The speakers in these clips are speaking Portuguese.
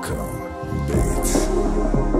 Welcome, bitch.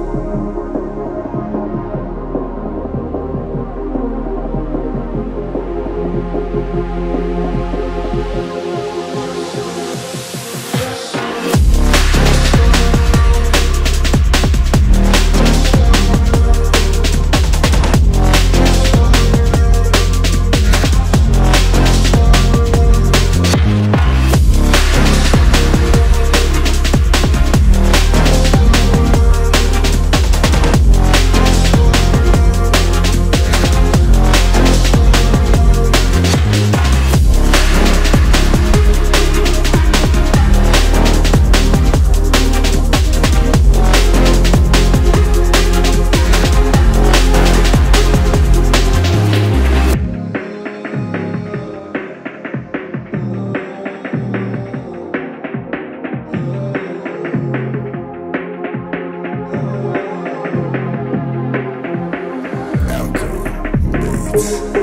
nights.